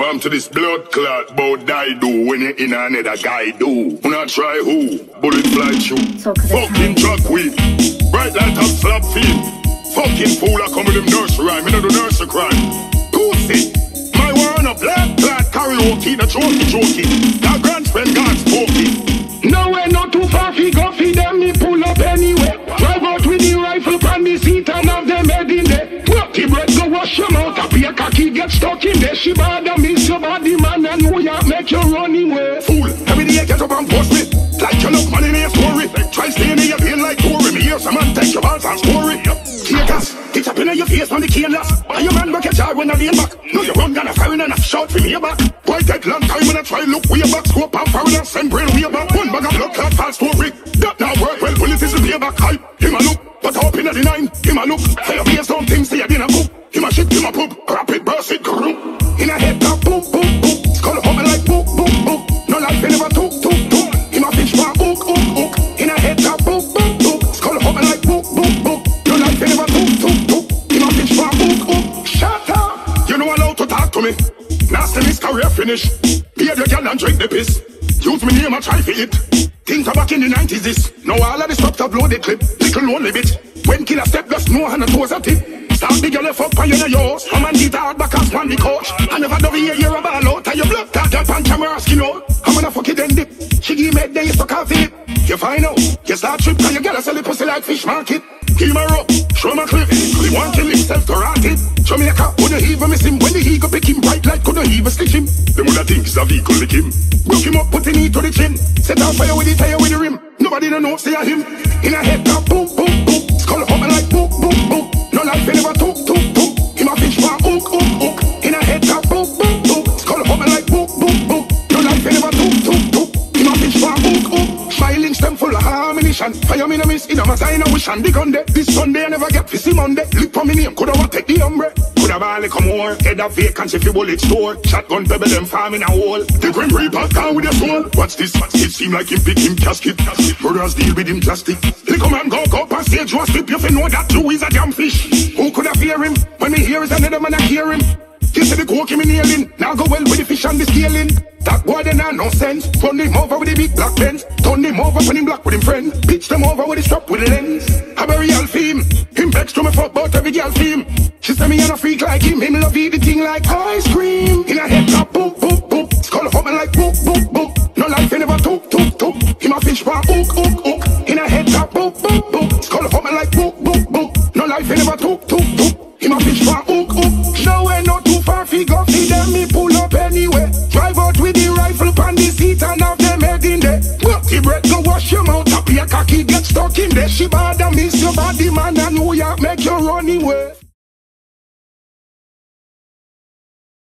Warm to this blood clot, bout die do when you in another guy do. Who not try who? Bullet fly shoot. So, I Fucking truck weed. Bright light up slap feet. Fucking fool, I come with them nursery rhyme. Me no do nursery crime. Pussy. My one a black clot karaoke, the jokey jokey. Stuck in there. She bother miss your body, man, and who ya make you running way. Fool, every day I get up and post me. Like you look money in your story. Try staying in your pain like Tory. Me hear some man take your balls and story. Tear gas, it up in your face on the cane. And your man work your jar when I lean back. No, you run gonna fire and a shout for me back. Boy, take long time when I try look way back. Scope and fire and send brain way back. One bag of blood clot false story. That now work well, bullet is the payback hype. Him a look, but up in the nine. Him a look, fire base don't think say I didn't cook. Him a shit, him a poop, burst it, group. In a head top, boom, boom, boom. Skull home like boom, boom, boom. No life, never took, took, took. Him a fish for hook, hook, hook. In a head top, boom, boom, boom. Skull home like boom, boom, boom. No life, never took, took, took. Him a fish for hook, hook. Shut up. You know allowed to talk to me. Nasty miss career finish. Beard your girl and drink the piss. Use me name and try for it. Things are back in the 90s this. Now all of the to blow the clip. Little lonely bitch. When killer step just know and the toes a tip. Start the girl a fuck by your yours. A man get hard back as one the coach. I never do hear you a ball out. And you blood that girl pan camera skin out. I'm gonna fuck it then dip. She give me then you stuck off it. You find out. You start trip cause you gotta sell the pussy like fish market. Give me rope. Show my clip. He want kill himself to rot it. Jamaica couldn't even miss him. When the eagle pick him bright light couldn't even stitch him. Them woulda a vehicle lick him. Broke him up, put the knee to the chin. Set on fire with the tire with the rim. Nobody don't know say a him. In a head top, boom, boom, boom. Of ammunition. Fire me no miss in a mass I no wish and the gun there. This Sunday I never get fishy Monday. Lip on me name, coulda want take the umbre. Coulda ball come more. Head of vacancy fi bullet store. Shotgun pebble them farm in a hole. The grim reaper gone with your soul. What's this? What's it seem like him pick him casket. Brothers deal with him plastic. Little man go go up on stage, was flip you fi know that Jew is a damn fish. Who coulda fear him? When me hear is another man I hear him. You say the coke me nailing. Now go well with the fish and the scaling. That boy they not no sense. Run him over with the big black Benz. Turn him over when him black with him friend. Pitch them over with the strap with the lens. A burial theme. Him vex to me fuck about every girl theme. She say me and a freak like him. Him love eat the thing like ice cream. In a head top, boom, boom, boom. Skull humming like boom, boom, boom. No life he never took, took, took. Him a fish for hook, hook, hook. In a head top, boom, boom, boom. Skull humming like boom, boom, boom. No life he never took, took, took. Him a fish for She bother